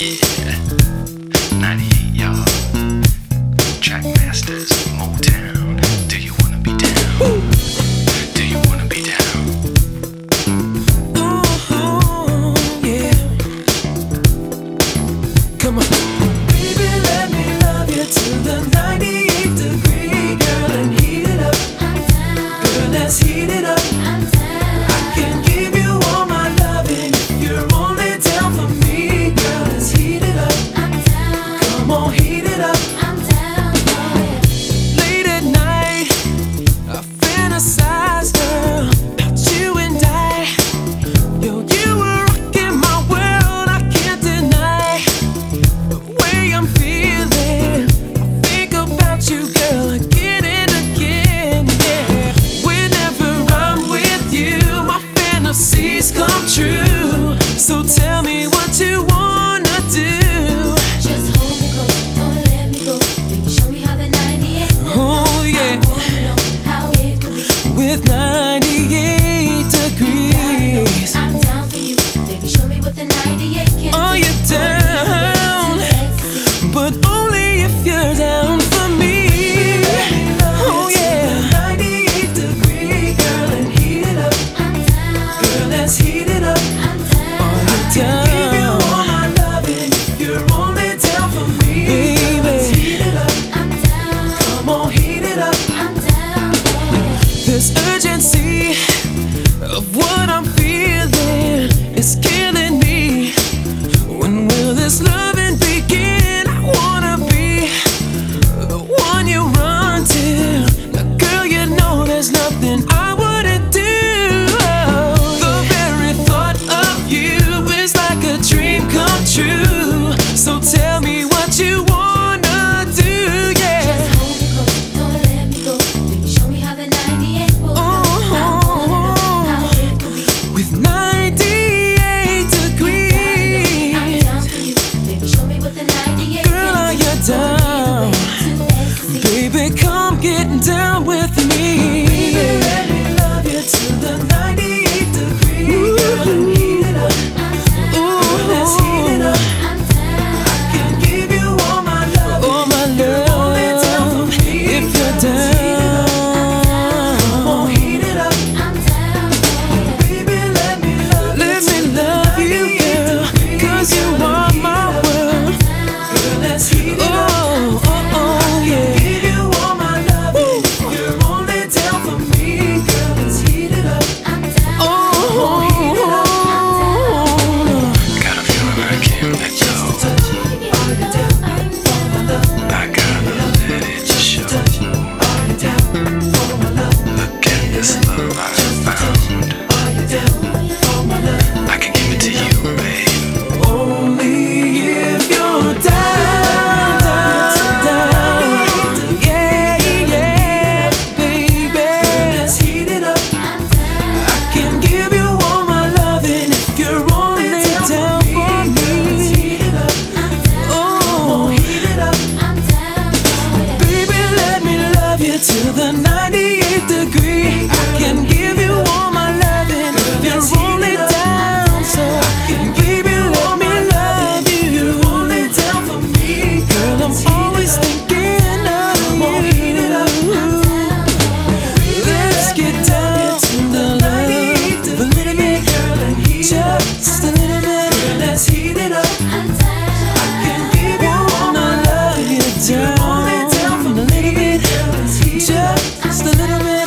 Yeah. 98 y'all. Trackmasters, Motown. if you're down to the night. a little bit.